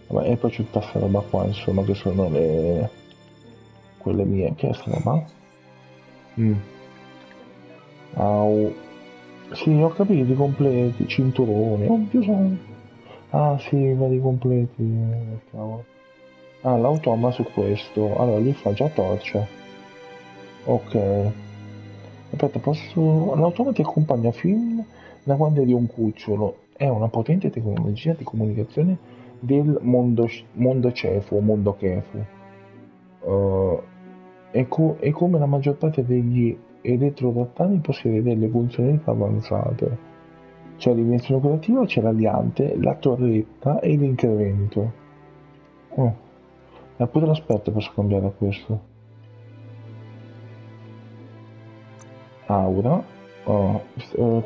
Speaker 1: Vabbè, e poi c'è tutta questa roba qua, insomma, che sono le... quelle mie. Che è sta roba? Mm. Au. Sì, ho capito, i completi, cinturoni. Oddio, sono... Ah sì, vari completi, cavolo. Ah, l'automa su questo. Allora, lui fa già torcia. Ok. Aspetta, posso... L'automa ti accompagna fin da quando eri un cucciolo. È una potente tecnologia di comunicazione del mondo, mondo Cefu, mondo Kefu. Uh, e, co- e come la maggior parte degli elettrodottani possiede delle funzionalità avanzate. C'è l'invenzione operativa, c'è l'aliante, la torretta e l'incremento. Oh. E pure l'aspetto posso cambiare questo. Aura. Oh.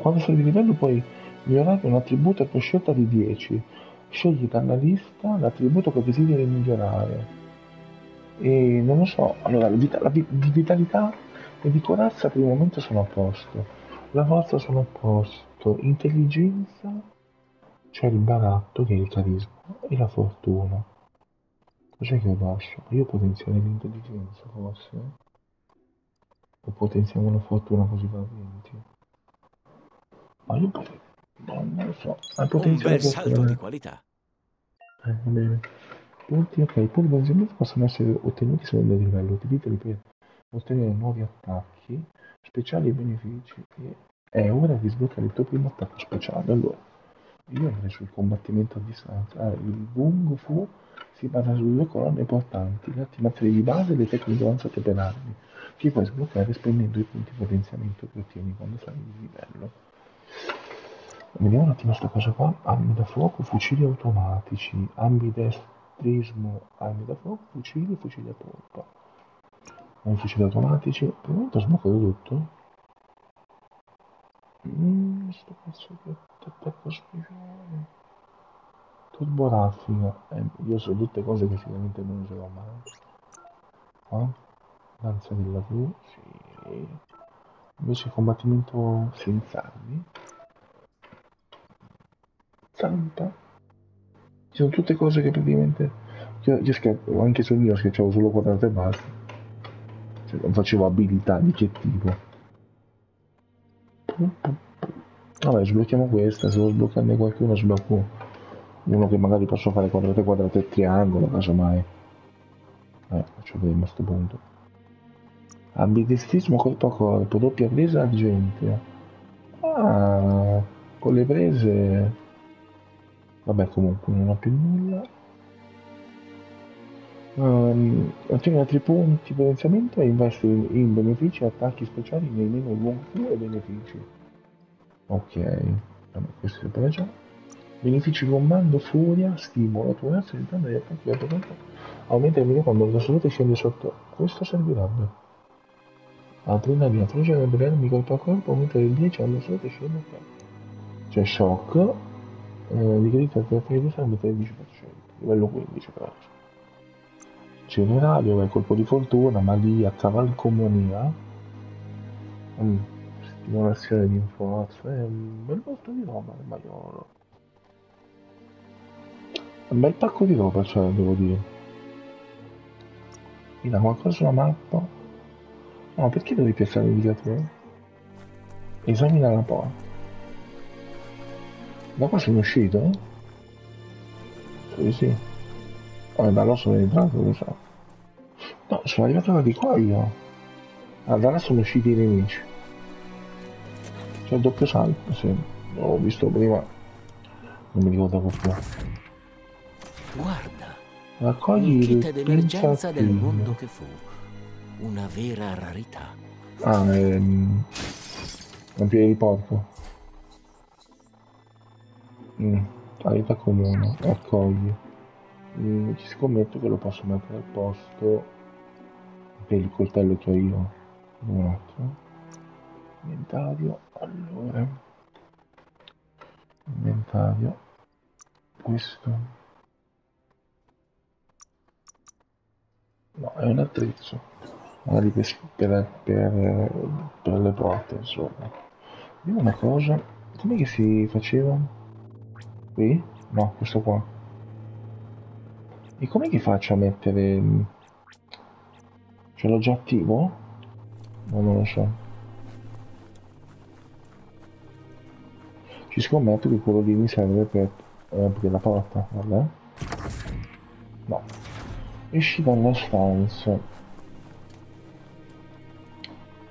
Speaker 1: Quando sei di livello puoi migliorare un attributo a tua scelta di 10. Scegli dalla lista l'attributo che desideri migliorare. E non lo so, allora la, vita, la di vitalità e di corazza per il momento sono a posto. La forza sono a posto. Intelligenza c'è il baratto che è il carisma e la fortuna. Cos'è che basso? Io potenziare l'intelligenza forse? O potenziamo la fortuna così va a 20? Ma io potrei... Non lo so.
Speaker 2: Ma Un bel salto di qualità.
Speaker 1: Eh, va bene. Punti, ok. Punti di vencimento possono essere ottenuti secondo il livello. Utilizzali per ottenere nuovi attacchi, speciali e benefici. E è ora di sbloccare il tuo primo attacco speciale. Allora, io andrei sul combattimento a distanza. Ah, il Bung Fu si basa su due colonne portanti, le attivazioni di base e le tecniche avanzate per armi, che puoi sbloccare spendendo i punti potenziamento che ottieni quando sali di livello. Vediamo un attimo questa cosa qua. Armi da fuoco, fucili automatici, ambidestrismo, armi da fuoco, fucili, fucili a pompa. Armi fucili automatici. Per il momento sbloccato tutto. Mmm, sto cazzo di attacco speciale. Turbo raffica. Eh, io so tutte cose che sicuramente non userò mai. Qua. Danza della blu, sì. Invece combattimento senza armi santa. Ci sono tutte cose che praticamente io, io scherzo, anche sul mio schiacciavo solo quadrato e basta. Cioè, non facevo abilità di che tipo. Vabbè, sblocchiamo questa, se vuoi sbloccarne qualcuno sblocco uno che magari posso fare quadrato e quadrato e triangolo, casomai. Eh, faccio vedere a questo punto. Ambidestrismo corpo a corpo, doppia presa argentea. Ah, con le prese Vabbè, comunque non ho più nulla. Um, ottieni altri punti potenziamento e investi in, benefici e attacchi speciali nei menu Fu e benefici. Ok, vabbè, questo è per già. Benefici comando, furia, stimola, tua razza di tanto di attacchi da. Aumenta il menu quando la salute scende sotto. Questo servirebbe. Adrenalina, freccia del brand, corpo a corpo, aumenta del 10 quando la salute scende sotto. C'è shock, eh, di credito per preferire sarebbe 13%, livello 15 però. Generale, vabbè, colpo di fortuna, malia, cavalcomonia, mm, stimolazione di è un bel posto di roba il maiolo. Un bel pacco di roba, cioè, devo dire. Mi dà qualcosa sulla mappa? No, perché devi piazzare l'indicatore? Esamina la porta. Da qua sono uscito? Sì, sì. Oh, da là sono entrato, lo so. No, sono arrivato da di qua io. Ah, da là sono usciti i nemici. C'è il doppio salto, sì. L'ho visto prima. Non mi ricordo più.
Speaker 2: Guarda.
Speaker 1: Raccogli
Speaker 2: il kit d'emergenza del mondo che fu. Una vera rarità.
Speaker 1: Ah, ehm... Un piede di porco. Mm, comune, accogli. Mm, ci scommetto che lo posso mettere al posto per il coltello che ho io. Un attimo. Inventario, allora. Inventario. Questo. No, è un attrezzo. Magari per, per, per, per le porte, insomma. Vediamo una cosa. Com'è che si faceva? Qui? No, questo qua. E com'è che faccio a mettere... Ce l'ho già attivo? No, non lo so. Ci scommetto che quello lì mi serve per aprire la porta, vabbè? No. Esci dalla stanza.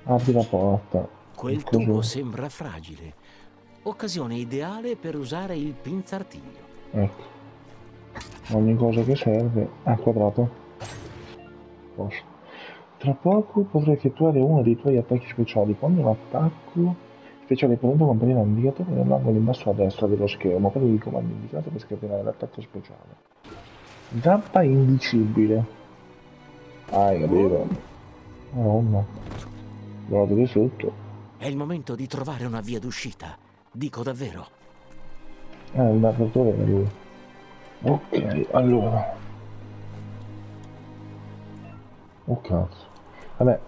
Speaker 1: Apri la porta.
Speaker 2: Quel tubo sembra fragile. Occasione ideale per usare il pinzartiglio.
Speaker 1: Ecco. Ogni cosa che serve. Ah, quadrato. Posto. Tra poco potrai effettuare uno dei tuoi attacchi speciali. Quando un attacco speciale potente comparirà un indicatore nell'angolo in basso a destra dello schermo. Quello il comando indicato per scatenare l'attacco speciale. Zappa indicibile. Ah, hai capito? Madonna. Guardate che sotto.
Speaker 2: È il momento di trovare una via d'uscita. Dico davvero.
Speaker 1: Eh, il narratore è lui. Ok, allora. Oh cazzo. Vabbè.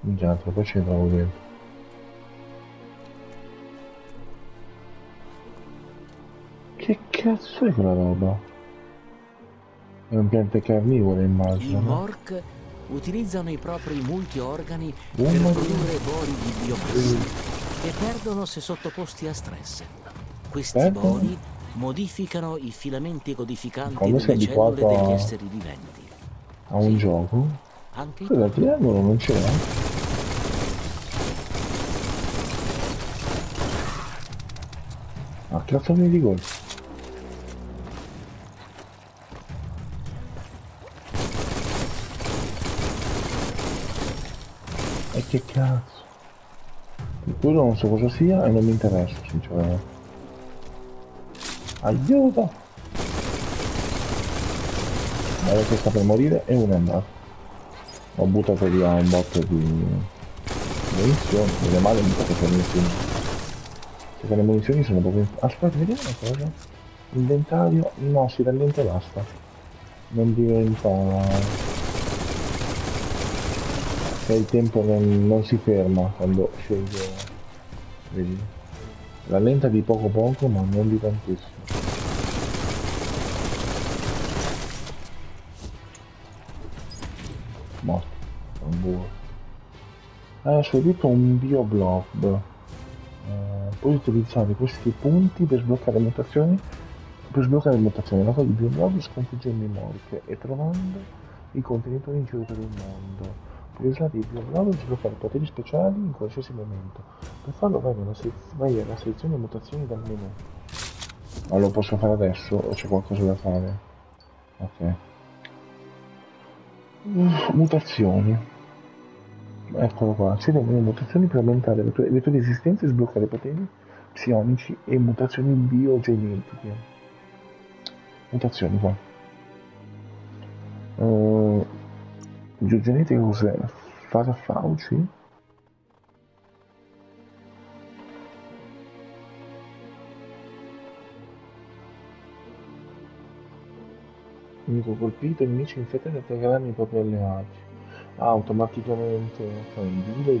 Speaker 1: Già, poi ci entravo dentro. Che cazzo è quella roba? È un piante carnivoro
Speaker 2: I
Speaker 1: immagino. no?
Speaker 2: Mork utilizzano i propri multiorgani
Speaker 1: Oh,
Speaker 2: per produrre boli di biomassa che perdono se sottoposti a stress. Questi boli modificano i filamenti codificanti
Speaker 1: Quando
Speaker 2: delle cellule
Speaker 1: a-
Speaker 2: degli esseri viventi.
Speaker 1: A un gioco?
Speaker 2: Anche
Speaker 1: Scusa, il triangolo non c'era? Ah, cazzo mi di gol. Che cazzo? Quello non so cosa sia e non mi interessa, sinceramente. Aiuto! Guarda che sta per morire e uno è andato. Ho buttato via un botto di munizioni, meno male ho buttato per munizioni. Perché le munizioni sono proprio... Aspetta, vediamo una cosa. Inventario, no, si rallenta e basta. Non diventa... Che il tempo non, non si ferma quando scelgo... Vedi? Rallenta di poco poco ma non di tantissimo. Morto. Un bue. Eh, soprattutto un bioblob. Eh, puoi utilizzare questi punti per sbloccare mutazioni. Per sbloccare mutazioni, la cosa di bioblob sconfiggendo i morti e trovando i contenitori in giro per il mondo. Puoi usare i bioblob per sbloccare poteri speciali in qualsiasi momento. Per farlo vai, vai alla sezione mutazioni dal menu. Ma lo posso fare adesso o c'è qualcosa da fare? Ok. Mm, Mutazioni. Eccolo qua. Accedi a un menu mutazioni per aumentare le tue, le tue resistenze e sbloccare poteri psionici e mutazioni biogenetiche. Mutazioni qua. Uh, biogenetica cos'è? Fasa Fauci? Nemico colpito, nemici infettati attaccheranno i propri alleati. Ah, automaticamente ok, bile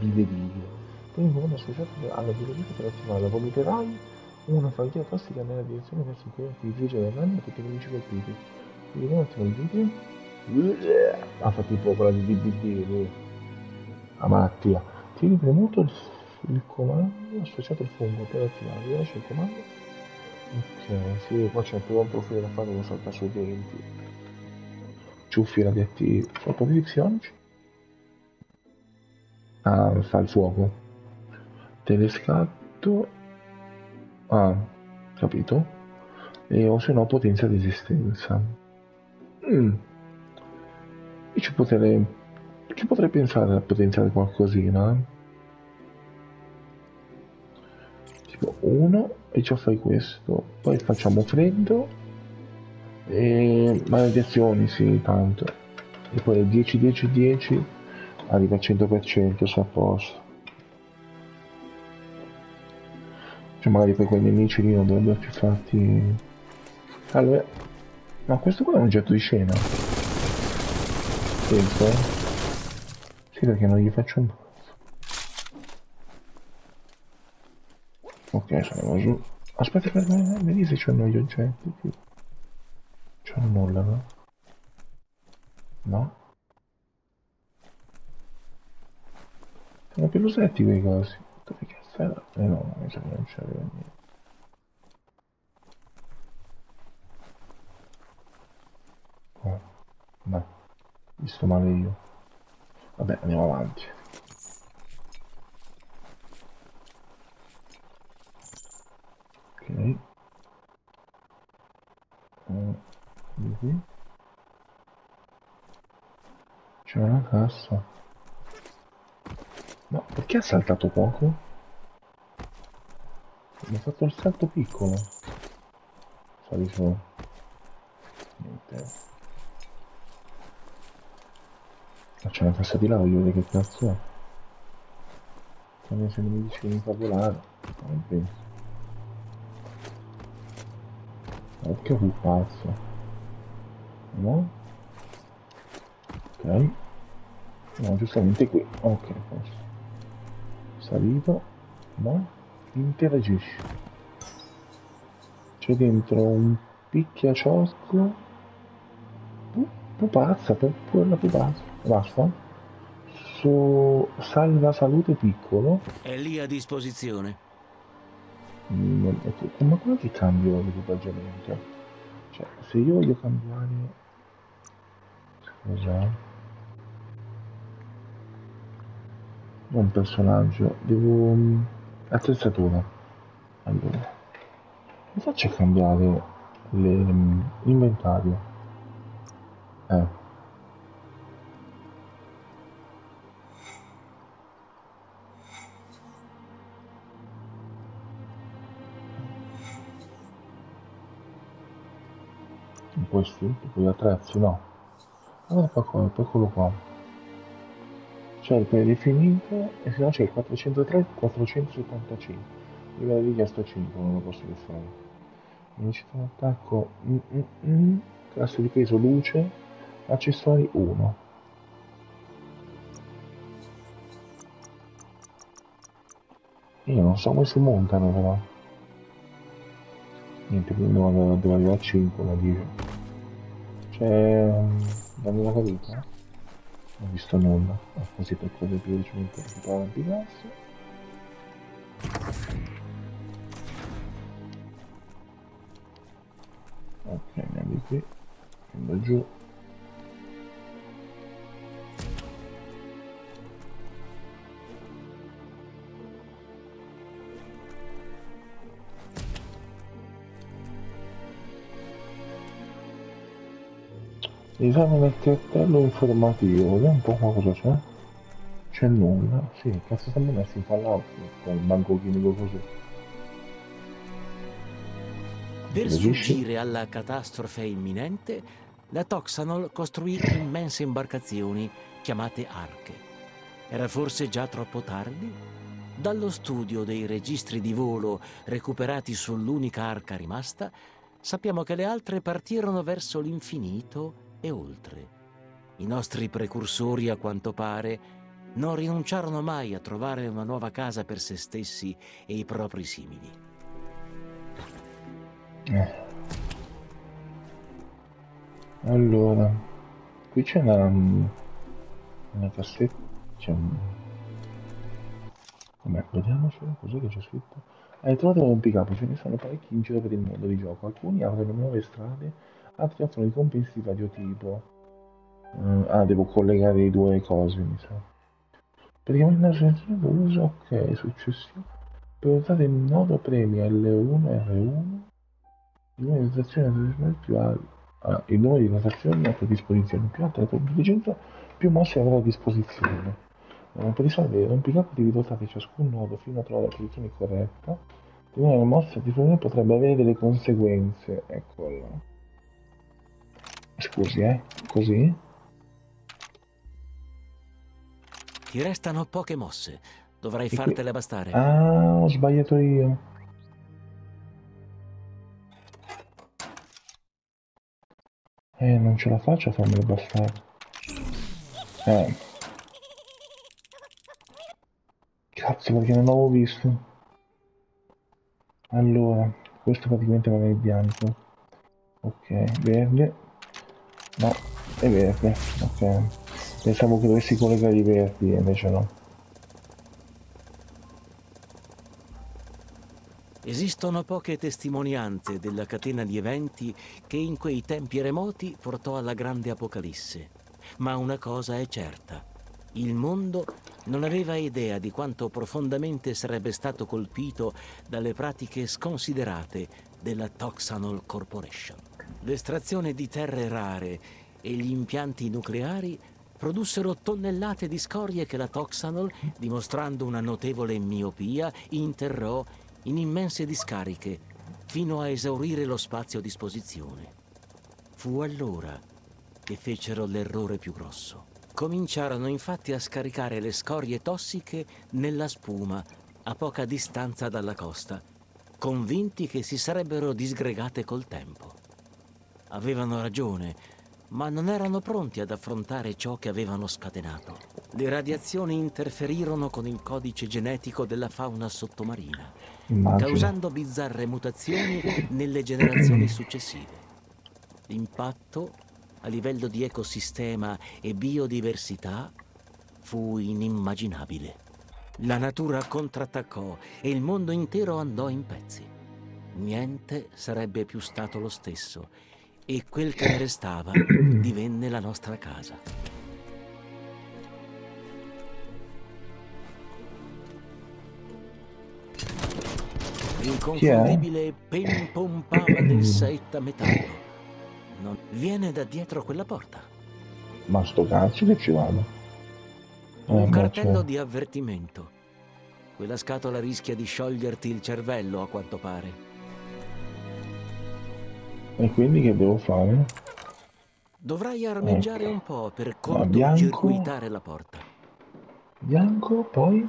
Speaker 1: bile bile. Poi un associato alla biologia per attivarla. Vomiterai una fallia tossica nella direzione verso cui ti dirige le mani a tutti i colpiti. Vediamo un attimo il video. Ha fatto tipo quella di DBD lui. La malattia. Tieni premuto il, il comando associato al fungo per attivare. Rilascia il comando. Ok, sì, qua c'è più un profilo da fare lo salta sui denti. Ciuffi radioattivi. Sotto psionici. Ah, fa il fuoco. Telescatto. Ah, capito. E o se no potenza resistenza. Mm. Io ci potrei. Ci potrei pensare a potenziare qualcosina. eh. Tipo uno e ci fai questo. Poi facciamo freddo. E maledizioni, sì, tanto. E poi 10 10 10 arriva al 100% se a posto. Cioè magari poi quei nemici lì non dovrebbero più farti. Allora. Ma questo qua è un oggetto di scena. Penso. eh. Sì, perché non gli faccio un. Ok, sono giù. Aspetta, aspetta, aspetta, vedi se c'hanno gli oggetti qui. C'hanno nulla, no? No? Sono più lusetti quei cosi. Dove cazzo era? Eh no, mi sa che non c'aveva niente. Visto male io. Vabbè, andiamo avanti. Ok. Qui. C'è una cassa. No, perché ha saltato poco? Mi ha fatto il salto piccolo. Sali. Niente. C'è una cassa di là, voglio vedere che cazzo è. Come se mi dici che mi fa volare. Non vero. Occhio fu pazzo. No? Ok. No, giustamente qui. Ok, posto. Salito. No? Interagisci. C'è dentro un picchiaciocco. Pu pupazza, pu la pupazza. Basta. Su salva salute piccolo.
Speaker 2: È lì a disposizione.
Speaker 1: Mm, ma come che cambio l'equipaggiamento? Cioè, se io voglio cambiare... Scusa. un personaggio, devo... Mm, attrezzatura. Allora, mi faccio cambiare l'inventario. Eh. Questi, tipo gli attrezzi, no. Allora, eccolo, eccolo qua c'è il predefinito e se no c'è il 403 e 475 livello richiesto 5 non lo posso fare velocità d'attacco mm, mm, mm. classe di peso luce accessori 1 io non so come si montano però. Niente quindi devo, devo arrivare a 5 lo dice c'è danno la caduta non ho visto nulla. Ah, così per cose più velocemente recuperare l'ampigasso ok andiamo di qui andiamo giù Esame del cartello informativo, vediamo un po' qua cosa c'è. C'è nulla, sì, cazzo siamo messi in Fallout con il banco chimico così.
Speaker 2: Per sfuggire alla catastrofe imminente, la Toxanol costruì immense imbarcazioni chiamate arche. Era forse già troppo tardi? Dallo studio dei registri di volo recuperati sull'unica arca rimasta, sappiamo che le altre partirono verso l'infinito e oltre. I nostri precursori, a quanto pare, non rinunciarono mai a trovare una nuova casa per se stessi e i propri simili.
Speaker 1: Eh. Allora, qui c'è una, una cassetta, c'è un... Vabbè, vediamo solo cos'è che c'è scritto. Hai trovato un pick up, ce ne sono parecchi in giro per il mondo di gioco, alcuni aprono nuove strade altri offrono i compensi di vario tipo. Uh, ah, devo collegare i due cose, mi sa. Praticamente selezione uso, ok, successivo. Per usare il nodo premi L1 e R1. Il numero di transazioni più alto. Ah, il numero di transazioni a tua disposizione più alto, la tua intelligenza più mosse avrà a disposizione. Uh, per risolvere un pick-up devi dotare ciascun nodo fino a trovare la posizione corretta. Una mossa di potrebbe avere delle conseguenze. Eccola. Scusi, eh? Così?
Speaker 2: Ti restano poche mosse. Dovrai e fartele qui... bastare.
Speaker 1: Ah, ho sbagliato io. Eh, non ce la faccio a farmele bastare. Eh. Cazzo, perché non l'avevo visto. Allora, questo praticamente va nel bianco. Ok, verde. No, è verde, ok. Pensavo che dovessi collegare i verdi, invece no.
Speaker 2: Esistono poche testimonianze della catena di eventi che in quei tempi remoti portò alla grande apocalisse. ma una cosa è certa. Il mondo non aveva idea di quanto profondamente sarebbe stato colpito dalle pratiche sconsiderate della Toxanol Corporation. L'estrazione di terre rare e gli impianti nucleari produssero tonnellate di scorie che la Toxanol, dimostrando una notevole miopia, interrò in immense discariche fino a esaurire lo spazio a disposizione. Fu allora che fecero l'errore più grosso. Cominciarono infatti a scaricare le scorie tossiche nella spuma a poca distanza dalla costa, convinti che si sarebbero disgregate col tempo. Avevano ragione, ma non erano pronti ad affrontare ciò che avevano scatenato. Le radiazioni interferirono con il codice genetico della fauna sottomarina,
Speaker 1: Immagino.
Speaker 2: causando bizzarre mutazioni nelle generazioni successive. L'impatto a livello di ecosistema e biodiversità fu inimmaginabile. La natura contrattaccò e il mondo intero andò in pezzi. Niente sarebbe più stato lo stesso e quel che ne restava divenne la nostra casa. L'inconfondibile Pim Pom Pama del saetta metallo. Non viene da dietro quella porta.
Speaker 1: Ma sto cazzo che ci vado. Eh,
Speaker 2: Un cartello di avvertimento. Quella scatola rischia di scioglierti il cervello, a quanto pare.
Speaker 1: E quindi che devo fare?
Speaker 2: Dovrai armeggiare un po' per cortocircuitare la porta.
Speaker 1: Bianco, poi?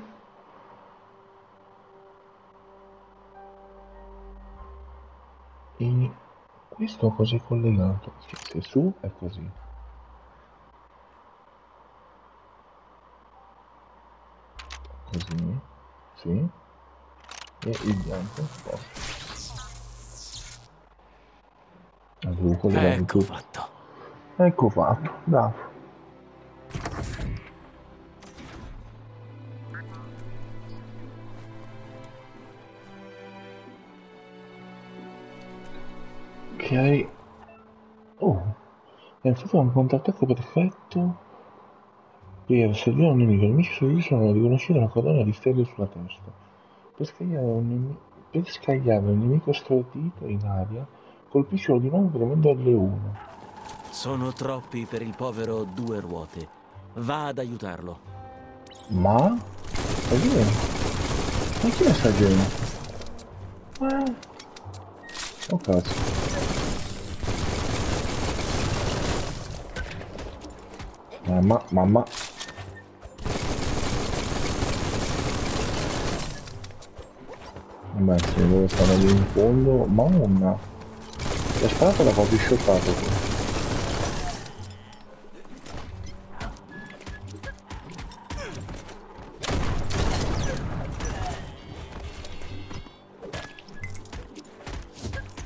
Speaker 1: E questo cosa è collegato? Se su è così. Così, sì. E il bianco, posto. Ah, devo collegare
Speaker 2: Ecco
Speaker 1: tutto.
Speaker 2: fatto.
Speaker 1: Ecco fatto, bravo. Ok. Oh, è stato un contrattacco perfetto per servire un nemico. I nemici sono riconosciuti una corona di stelle sulla testa. Per scagliare un, nemi- per scagliare un nemico stordito in aria, colpiscilo di nuovo premendo L1.
Speaker 2: Sono troppi per il povero due ruote. Va ad aiutarlo.
Speaker 1: Ma? Chi è? Ma chi è sta gente? Ma... Oh cazzo. Mamma, mamma. Vabbè, se loro stanno lì in fondo, mamma. La spada l'ha proprio shottato.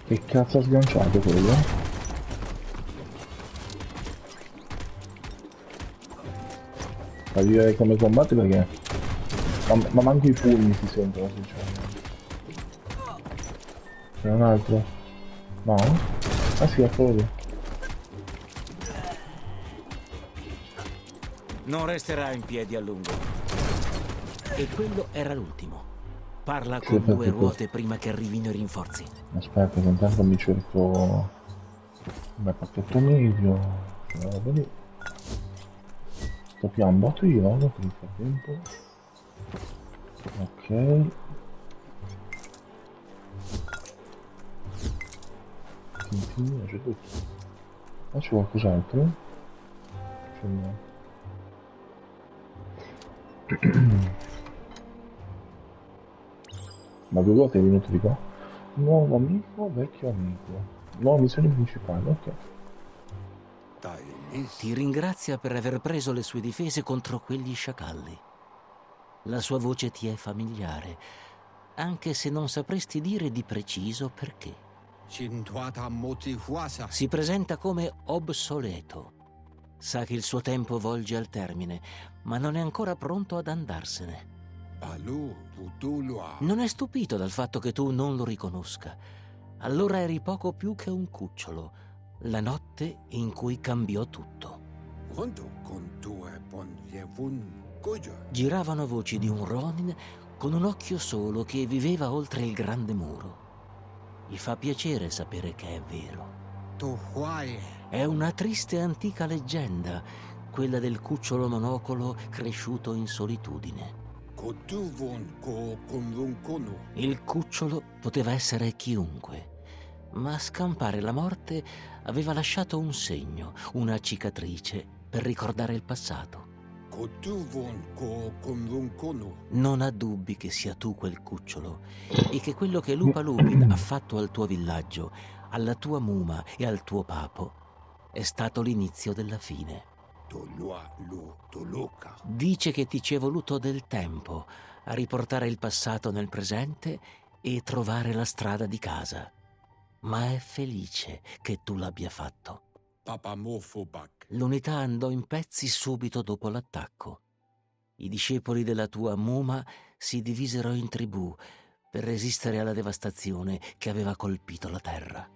Speaker 1: Che cazzo ha sganciato quello? Fa dire come combatte perché... Ma, ma manco i pugni si sentono sinceramente. C'è un altro? No? Ah sì, è quello lì.
Speaker 2: Non resterà in piedi a lungo. E quello era l'ultimo. Parla
Speaker 1: Sì,
Speaker 2: con due ruote prima che arrivino i rinforzi.
Speaker 1: Aspetta, intanto mi cerco... Beh, pacchetto medio... roba lì. Sto piambotto io, no? Per il frattempo. Ok. Continua, c'è tutto. Ma c'è qualcos'altro? C'è no. Ma due volte è venuto di qua? Nuovo amico, vecchio amico. Nuova missione principale, ok.
Speaker 4: Miss.
Speaker 2: Ti ringrazia per aver preso le sue difese contro quegli sciacalli. La sua voce ti è familiare, anche se non sapresti dire di preciso perché. Si presenta come obsoleto. Sa che il suo tempo volge al termine, ma non è ancora pronto ad andarsene. Non è stupito dal fatto che tu non lo riconosca. Allora eri poco più che un cucciolo, la notte in cui cambiò tutto. Giravano voci di un Ronin con un occhio solo che viveva oltre il grande muro. Gli fa piacere sapere che è vero. È una triste antica leggenda, quella del cucciolo monocolo cresciuto in solitudine. Il cucciolo poteva essere chiunque, ma a scampare la morte aveva lasciato un segno, una cicatrice per ricordare il passato. Non ha dubbi che sia tu quel cucciolo e che quello che Lupa Lupin ha fatto al tuo villaggio, alla tua muma e al tuo papo è stato l'inizio della fine. Dice che ti ci è voluto del tempo a riportare il passato nel presente e trovare la strada di casa. Ma è felice che tu l'abbia fatto. L'unità andò in pezzi subito dopo l'attacco. I discepoli della tua Muma si divisero in tribù per resistere alla devastazione che aveva colpito la terra.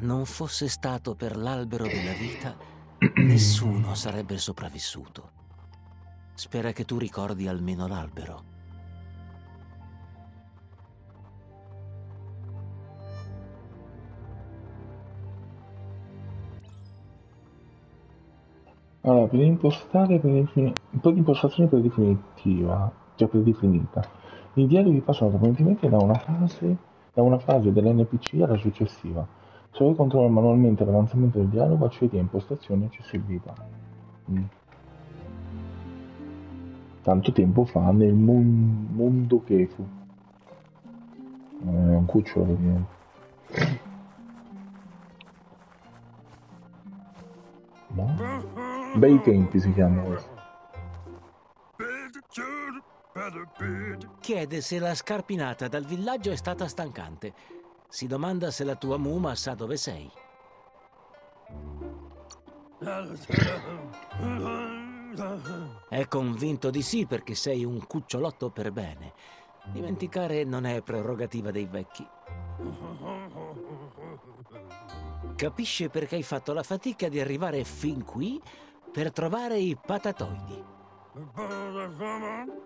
Speaker 2: Non fosse stato per l'albero della vita, nessuno sarebbe sopravvissuto. Spera che tu ricordi almeno l'albero.
Speaker 1: Allora, per impostare po' di impostazione predefinitiva, cioè predefinita. I dialoghi passano apparentemente da una fase, da una fase dell'NPC alla successiva. Se vuoi controllare manualmente l'avanzamento del dialogo, accedi a impostazioni e accessibilità. Mm. Tanto tempo fa nel mon- mondo che fu. È un cucciolo praticamente. No? Bei tempi si chiama questo.
Speaker 2: Chiede se la scarpinata dal villaggio è stata stancante. Si domanda se la tua muma sa dove sei. È convinto di sì perché sei un cucciolotto per bene. Dimenticare non è prerogativa dei vecchi. Capisce perché hai fatto la fatica di arrivare fin qui per trovare i patatoidi.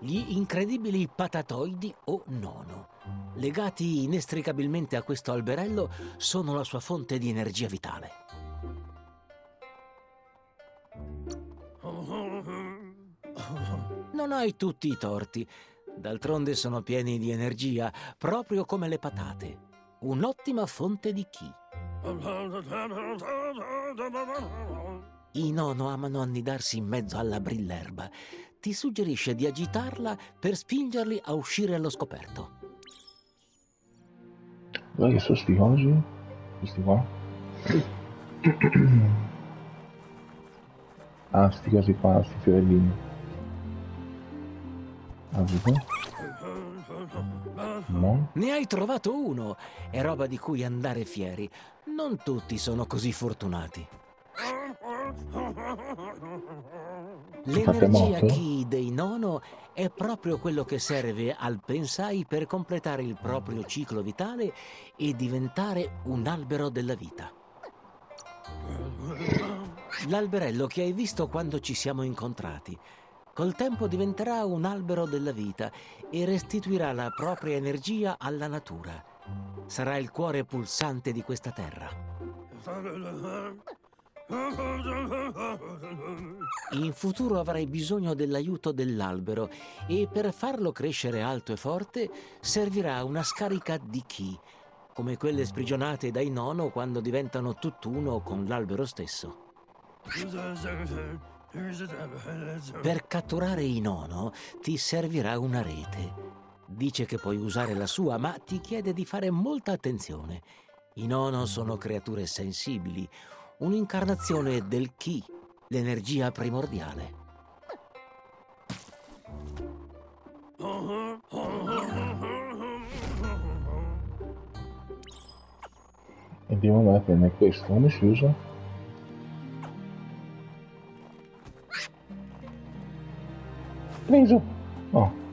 Speaker 2: Gli incredibili patatoidi o nono, legati inestricabilmente a questo alberello, sono la sua fonte di energia vitale. Non hai tutti i torti. D'altronde sono pieni di energia, proprio come le patate. Un'ottima fonte di chi. I nono amano annidarsi in mezzo alla brillerba. Ti suggerisce di agitarla per spingerli a uscire allo scoperto.
Speaker 1: Guarda che sono sti cosi. Questi qua. ah, sti cosi qua, sti fiorellini. Ah? No?
Speaker 2: Ne hai trovato uno! È roba di cui andare fieri. Non tutti sono così fortunati. L'energia chi dei nono è proprio quello che serve al pensai per completare il proprio ciclo vitale e diventare un albero della vita. L'alberello che hai visto quando ci siamo incontrati. Col tempo diventerà un albero della vita e restituirà la propria energia alla natura. Sarà il cuore pulsante di questa terra. In futuro avrai bisogno dell'aiuto dell'albero e per farlo crescere alto e forte servirà una scarica di chi, come quelle sprigionate dai nono quando diventano tutt'uno con l'albero stesso. Per catturare i nono ti servirà una rete. Dice che puoi usare la sua, ma ti chiede di fare molta attenzione. I nono sono creature sensibili, un'incarnazione del chi, l'energia primordiale.
Speaker 1: Devo andare a prendere questo. Come si usa? Preso! Oh.